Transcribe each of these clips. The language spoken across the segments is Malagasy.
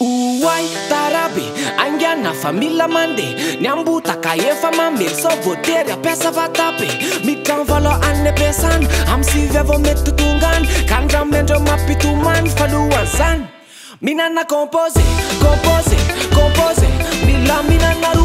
oay taraby angana famila mandeh ny ambotakaiefa mameryso bôdery apeasa fatape mitran falo aninypesana amisivy avao meytotongany ka ndraomyndro mampitomany faloazany minana kômpôze kômpôze kômpôze mila minanalo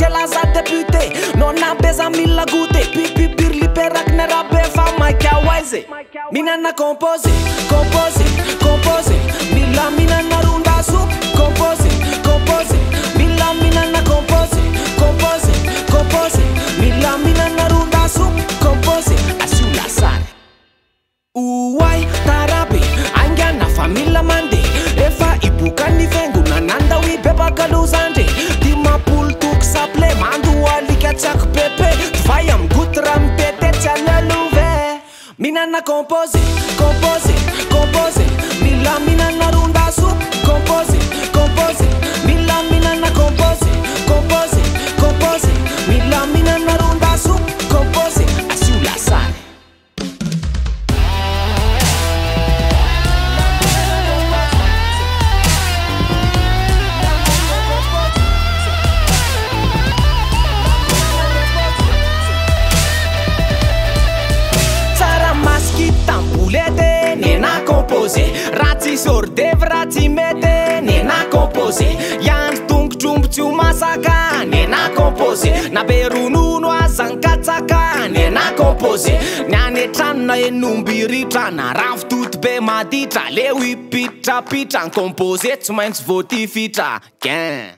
Non laza député Mille la mila gute pipipir liperak ne rabe fama kia wise mina na compose compose compose mila mina Mi nana compose, compose, compose. Mi Mila na runda su, compose. tsy mety nyna composé iandro tongotrombo tsy o masaka nyna composé na be ronono a zanykatsaka nyna compozé ny anetranona enomby ritra na rafi toto be maditra le oi piditrapitra n komposé tsy maintsy votifitra gen